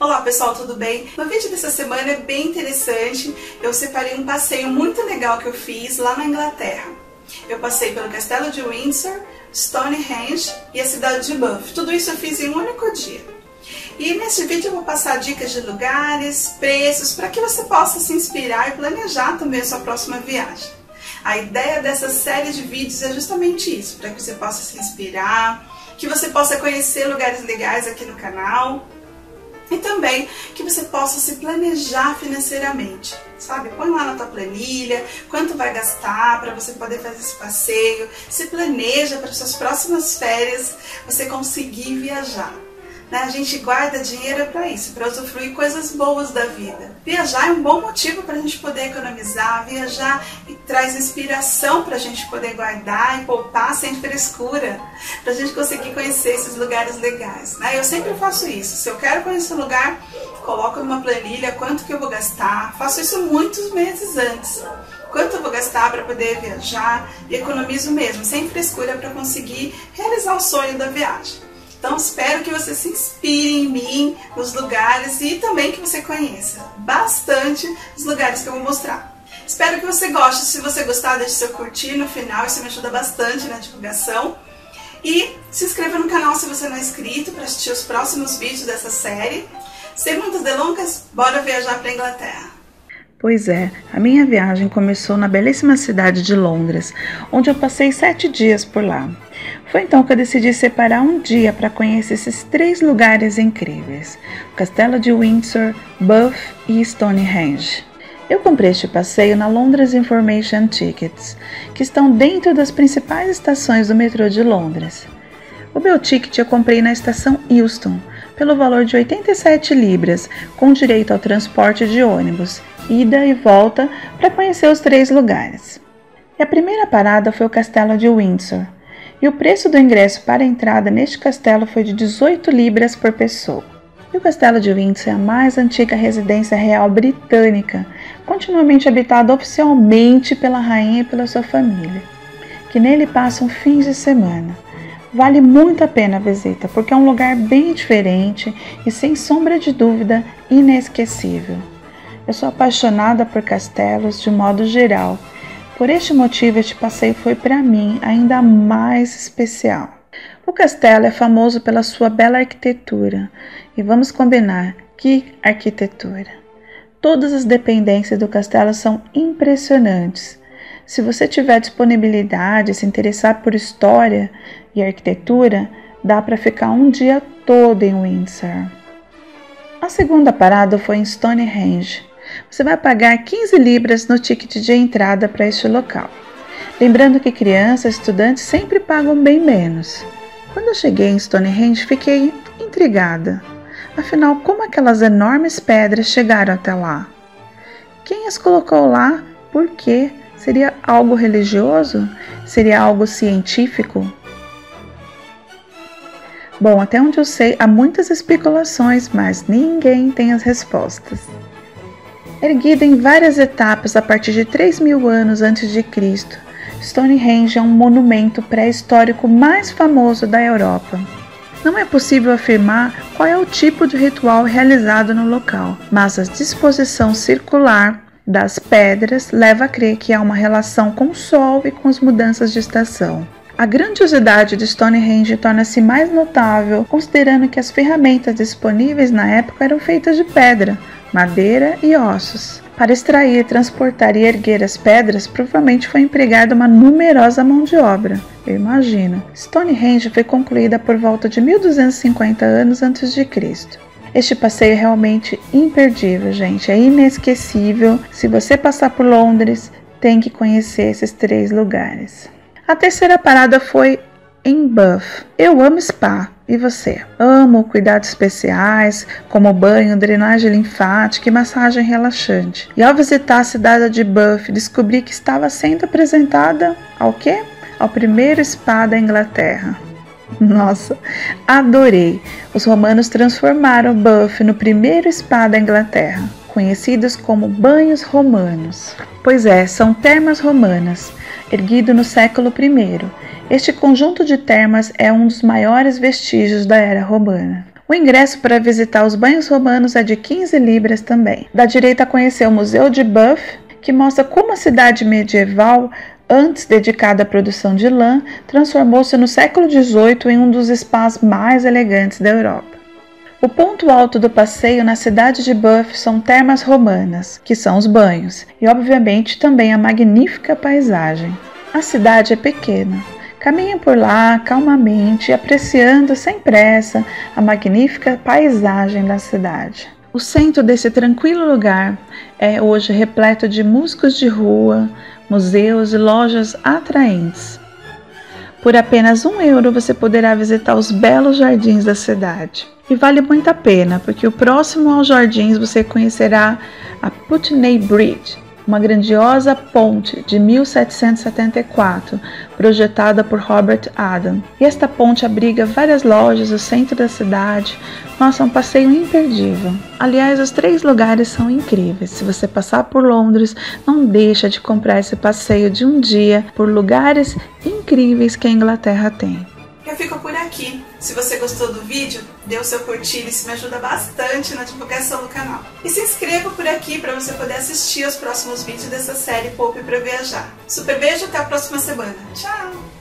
Olá pessoal, tudo bem? No vídeo dessa semana é bem interessante. Eu separei um passeio muito legal que eu fiz lá na Inglaterra. Eu passei pelo Castelo de Windsor, Stonehenge e a cidade de Buff. Tudo isso eu fiz em um único dia. E nesse vídeo eu vou passar dicas de lugares, preços, para que você possa se inspirar e planejar também a sua próxima viagem. A ideia dessa série de vídeos é justamente isso, para que você possa se inspirar, que você possa conhecer lugares legais aqui no canal e também que você possa se planejar financeiramente, sabe? Põe lá na tua planilha quanto vai gastar para você poder fazer esse passeio, se planeja para suas próximas férias você conseguir viajar. Né? A gente guarda dinheiro para isso, para usufruir coisas boas da vida. Viajar é um bom motivo para a gente poder economizar, viajar e traz inspiração para a gente poder guardar e poupar sem frescura, para a gente conseguir conhecer esses lugares legais. Né? Eu sempre faço isso. Se eu quero conhecer um lugar, coloco numa planilha quanto que eu vou gastar. Faço isso muitos meses antes quanto eu vou gastar para poder viajar e economizo mesmo, sem frescura para conseguir realizar o sonho da viagem. Então espero que você se inspire em mim, nos lugares e também que você conheça bastante os lugares que eu vou mostrar. Espero que você goste. Se você gostar, deixe seu curtir no final, isso me ajuda bastante na divulgação. E se inscreva no canal se você não é inscrito para assistir os próximos vídeos dessa série. Sem muitas delongas, bora viajar para a Inglaterra. Pois é, a minha viagem começou na belíssima cidade de Londres, onde eu passei sete dias por lá. Foi então que eu decidi separar um dia para conhecer esses três lugares incríveis: o Castelo de Windsor, Buff e Stonehenge. Eu comprei este passeio na Londres Information Tickets, que estão dentro das principais estações do metrô de Londres. O meu ticket eu comprei na estação Euston, pelo valor de 87 libras, com direito ao transporte de ônibus, ida e volta para conhecer os três lugares. E a primeira parada foi o Castelo de Windsor e o preço do ingresso para a entrada neste castelo foi de 18 libras por pessoa. E o Castelo de Windsor é a mais antiga residência real britânica, continuamente habitada oficialmente pela rainha e pela sua família, que nele passam fins de semana. Vale muito a pena a visita, porque é um lugar bem diferente e, sem sombra de dúvida, inesquecível. Eu sou apaixonada por castelos de modo geral por este motivo, este passeio foi para mim ainda mais especial. O castelo é famoso pela sua bela arquitetura e vamos combinar que arquitetura! Todas as dependências do castelo são impressionantes. Se você tiver disponibilidade, se interessar por história e arquitetura, dá para ficar um dia todo em Windsor. A segunda parada foi em Stonehenge, você vai pagar 15 libras no ticket de entrada para este local. Lembrando que crianças e estudantes sempre pagam bem menos. Quando eu cheguei em Stonehenge, fiquei intrigada. Afinal, como aquelas enormes pedras chegaram até lá? Quem as colocou lá? Por quê? Seria algo religioso? Seria algo científico? Bom, até onde eu sei, há muitas especulações, mas ninguém tem as respostas. Erguida em várias etapas a partir de 3 mil anos antes de Cristo, Stonehenge é um monumento pré-histórico mais famoso da Europa. Não é possível afirmar qual é o tipo de ritual realizado no local, mas a disposição circular das pedras leva a crer que há uma relação com o Sol e com as mudanças de estação. A grandiosidade de Stonehenge torna-se mais notável considerando que as ferramentas disponíveis na época eram feitas de pedra, madeira e ossos. Para extrair, transportar e erguer as pedras, provavelmente foi empregada uma numerosa mão de obra. Eu imagino. Stonehenge foi concluída por volta de 1250 anos antes de Cristo. Este passeio é realmente imperdível, gente. É inesquecível. Se você passar por Londres, tem que conhecer esses três lugares. A terceira parada foi em Buff. Eu amo spa. E você? Amo cuidados especiais, como banho, drenagem linfática e massagem relaxante. E ao visitar a cidade de Buff, descobri que estava sendo apresentada ao quê? Ao primeiro spa da Inglaterra. Nossa, adorei! Os romanos transformaram Buff no primeiro spa da Inglaterra, conhecidos como banhos romanos. Pois é, são termas romanas, erguido no século I este conjunto de termas é um dos maiores vestígios da era romana. O ingresso para visitar os banhos romanos é de 15 libras também. Da direita conhecer o Museu de Buff, que mostra como a cidade medieval antes dedicada à produção de lã, transformou-se no século XVIII em um dos spas mais elegantes da Europa. O ponto alto do passeio na cidade de Buff são termas romanas, que são os banhos, e obviamente também a magnífica paisagem. A cidade é pequena. Caminhe por lá calmamente, apreciando sem pressa a magnífica paisagem da cidade. O centro desse tranquilo lugar é hoje repleto de músicos de rua, museus e lojas atraentes. Por apenas um euro você poderá visitar os belos jardins da cidade. E vale muito a pena, porque o próximo aos jardins você conhecerá a Putney Bridge, uma grandiosa ponte de 1774, projetada por Robert Adam. E esta ponte abriga várias lojas no centro da cidade. Nossa, é um passeio imperdível. Aliás, os três lugares são incríveis. Se você passar por Londres, não deixa de comprar esse passeio de um dia por lugares incríveis que a Inglaterra tem. Eu fico por aqui. Se você gostou do vídeo, dê o seu curtir, isso me ajuda bastante na divulgação do canal. E se inscreva por aqui para você poder assistir aos próximos vídeos dessa série Poupe para Viajar. Super beijo, até a próxima semana. Tchau!